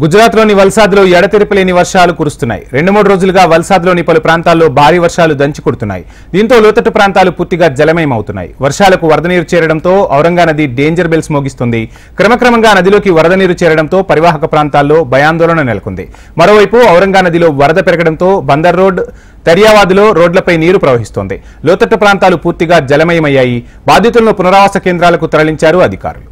గుజరాత్లోని వల్సాద్లో ఎడతెరిపలేని వర్షాలు కురుస్తున్నాయి. రెండు మూడు రోజులుగా వల్సాద్లోని పలు ప్రాంతాల్లో భారీ వర్షాలు దంచి కొడుతున్నాయి. దీంతో లోతట్టు ప్రాంతాలు పూర్తిగా జలమయమవుతున్నాయి. వర్షాలకు వరద నీరు చేరడంతో ఔరంగా నది డేంజర్ బెల్స్ మోగిస్తుంది. క్రమక్రమంగా నదిలోకి వరద నీరు చేరడంతో పరివాహక ప్రాంతాల్లో భయాందోళన నెలకొంది. మరోవైపు ఔరంగా నదిలో వరద పెరగడంతో బందర్ రోడ్ దర్యావాదులో రోడ్లపై నీరు ప్రవహిస్తోంది. లోతట్టు ప్రాంతాలు పూర్తిగా జలమయమయ్యాయి. బాధితులను పునరావాస కేంద్రాలకు తరలించారు అధికారులు.